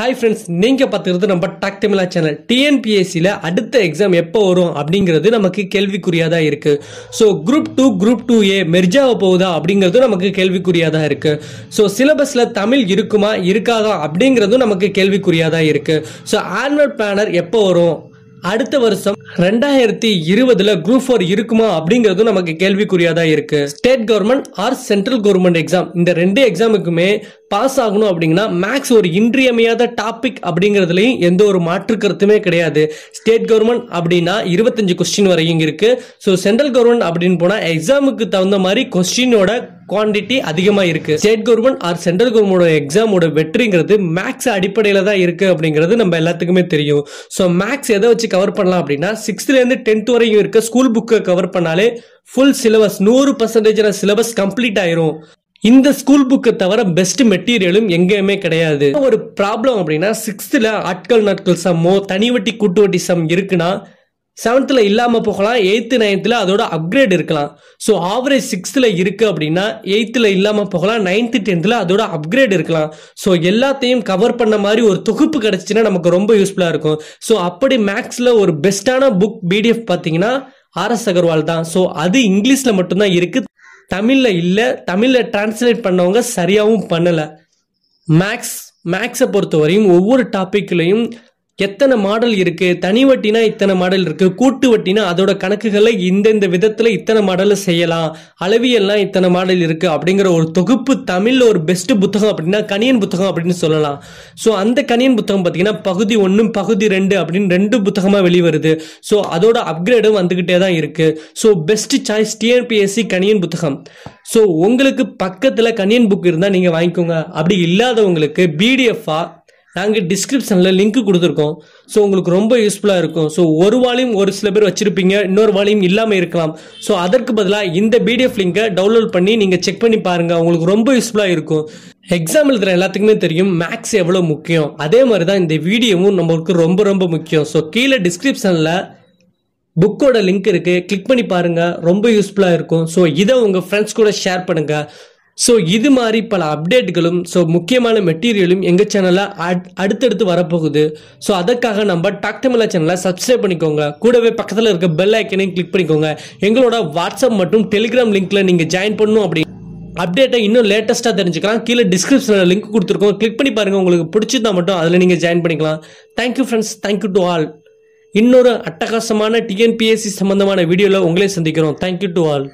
Hi friends நீங்கள் பார்த்துக்கிறது நம்ம டாக் தமிழா சேனல் டிஎன்பிஎஸ்சியில் அடுத்த எக்ஸாம் எப்போ வரும் அப்படிங்கிறது நமக்கு கேள்விக்குறியாக தான் இருக்குது so group two group two A மெர்ஜாக போகுதா அப்படிங்கிறதும் நமக்கு கேள்விக்குறியாக தான் இருக்குது ஸோ சிலபஸில் தமிழ் இருக்குமா இருக்காதா அப்படிங்கிறதும் நமக்கு கேள்விக்குறியாக தான் இருக்குது ஸோ ஆனுவல் பிளானர் எப்போ வரும்? அடுத்த வருஷம் ரெண்டாயிரத்தி இருபதுல குரூப் ஃபோர் இருக்குமா அப்படிங்கிறதும் நமக்கு கேள்விக்குறியா தான் இருக்கு. State government or central government exam இந்த ரெண்டு எக்ஸாமுக்குமே பாஸ் ஆகணும் அப்படிங்கன்னா மேக்ஸ் ஒரு இன்றியமையாத டாபிக் அப்படிங்கிறதுலையும் எந்த ஒரு மாற்று கருத்துமே கிடையாது. ஸ்டேட் கவர்மெண்ட் அப்படின்னா இருபத்தஞ்சு கொஸ்டின் வரையும் இருக்கு. ஸோ சென்ட்ரல் கவர்மெண்ட் அப்படின்னு போனால் எக்ஸாமுக்கு தகுந்த மாதிரி கொஸ்டினோட குவான்டிட்டி அதிகமாக இருக்கு. State government or central government எக்ஸாமோட வெற்றிங்கிறது மேக்ஸ் அடிப்படையில் தான் இருக்கு அப்படிங்கிறது நம்ம எல்லாத்துக்குமே தெரியும். ஸோ மேக்ஸ் எதை வச்சு கவர் பண்ணலாம் அப்படின்னா சிக்ஸ்த்லேருந்து டென்த் வரையும் இருக்க ஸ்கூல் புக்கை கவர் பண்ணாலே ஃபுல் சிலபஸ் நூறு பர்சன்டேஜ் சிலபஸ் கம்ப்ளீட் ஆயிரும். இந்த ஸ்கூல் புக்கை தவிர பெஸ்ட் மெட்டீரியலும் எங்கேயுமே கிடையாது. ஒரு ப்ராப்ளம் அப்படின்னா சிக்ஸ்த்தில் ஆட்கள் நாட்கள் சம்மோ தனி வட்டி கூட்டு வட்டி சம் இருக்குன்னா செவன்த்தில் இல்லாமல் போகலாம் எயித்து நைன்த்தில் அதோட அப்கிரேட் இருக்கலாம். ஸோ ஆவரேஜ் சிக்ஸ்த்தில் இருக்குது அப்படின்னா எயித்தில் இல்லாமல் போகலாம் நைன்த்து டென்த்தில் அதோட அப்கிரேட் இருக்கலாம். ஸோ எல்லாத்தையும் கவர் பண்ண மாதிரி ஒரு தொகுப்பு கிடச்சின்னா நமக்கு ரொம்ப யூஸ்ஃபுல்லாக இருக்கும். ஸோ அப்படி மேக்ஸில் ஒரு பெஸ்ட்டான புக் பிடிஎஃப் பார்த்தீங்கன்னா ஆர்எஸ் அகர்வால் தான். ஸோ அது இங்கிலீஷில் மட்டும்தான் இருக்குது தமிழில் இல்லை தமிழில் டிரான்ஸ்லேட் பண்ணவங்க சரியாகவும் பண்ணலை. மேக்ஸ் மேக்ஸை பொறுத்தவரையும் ஒவ்வொரு டாப்பிக்லையும் எத்தனை மாடல் இருக்கு? தனி வட்டினா இத்தனை மாடல் இருக்கு. கூட்டு வட்டினா அதோட கணக்குகளை இந்தந்த விதத்துல இத்தனை மாடல செய்யலாம். அளவியெல்லாம் இத்தனை மாடல் இருக்கு அப்படிங்கிற ஒரு தொகுப்பு தமிழ்ல ஒரு பெஸ்ட் புத்தகம் அப்படின்னா கணியன் புத்தகம் அப்படின்னு சொல்லலாம். ஸோ அந்த கணியன் புத்தகம் பார்த்தீங்கன்னா பகுதி ஒன்று பகுதி ரெண்டு அப்படின்னு ரெண்டு புத்தகமாக வெளிவருது. ஸோ அதோட அப்கிரேடும் வந்துக்கிட்டே தான் இருக்கு. So best choice TNPSC Kaniyan புத்தகம். ஸோ உங்களுக்கு பக்கத்தில் கணியன் புக் இருந்தால் நீங்கள் வாங்கிக்கோங்க. அப்படி இல்லாதவங்களுக்கு பிடிஎஃபாக நாங்கள் டிஸ்கிரிப்ஷனில் லிங்க் கொடுத்துருக்கோம். ஸோ உங்களுக்கு ரொம்ப யூஸ்ஃபுல்லாக இருக்கும். ஸோ ஒரு வால்யூம் ஒரு சில பேர் வச்சுருப்பீங்க இன்னொரு வால்யூம் இல்லாமல் இருக்கலாம். ஸோ அதற்கு பதிலாக இந்த பிடிஎஃப் லிங்கை டவுன்லோட் பண்ணி நீங்கள் செக் பண்ணி பாருங்கள் உங்களுக்கு ரொம்ப யூஸ்ஃபுல்லாக இருக்கும். எக்ஸாம் எழுதுகிற எல்லாத்துக்குமே தெரியும் மேக்ஸ் எவ்வளோ முக்கியம். அதே மாதிரி தான் இந்த வீடியோவும் நம்மளுக்கு ரொம்ப ரொம்ப முக்கியம். ஸோ கீழே டிஸ்கிரிப்ஷனில் புக்கோட லிங்க் இருக்குது கிளிக் பண்ணி பாருங்கள் ரொம்ப யூஸ்ஃபுல்லாக இருக்கும். ஸோ இதை உங்கள் ஃப்ரெண்ட்ஸ் கூட ஷேர் பண்ணுங்கள் ஸோ இது மாதிரி பல அப்டேட்டுகளும் ஸோ முக்கியமான மெட்டீரியலும் எங்கள் சேனலில் அடுத்தடுத்து வரப்போகுது. ஸோ அதற்காக நம்ம டாக் தமிழா சேனலை சப்ஸ்கிரைப் பண்ணிக்கோங்க. கூடவே பக்கத்தில் இருக்க பெல் ஐக்கனையும் கிளிக் பண்ணிக்கோங்க. எங்களோட வாட்ஸ்அப் மற்றும் டெலிகிராம் லிங்க்ல நீங்கள் ஜாயின் பண்ணணும் அப்படி அப்டேட்டை இன்னும் லேட்டஸ்ட்டாக தெரிஞ்சுக்கலாம். கீழே டிஸ்கிரிப்ஷனில் லிங்க் கொடுத்துருக்கோம். கிளிக் பண்ணி பாருங்கள் உங்களுக்கு பிடிச்சிருந்தா மட்டும் அதில் நீங்கள் ஜாயின் பண்ணிக்கலாம். Thank you friends thank you to all இன்னொரு அட்டகாசமான டிஎன்பிஎஸ்சி சம்பந்தமான வீடியோவில் உங்களே சந்திக்கிறோம். Thank you to all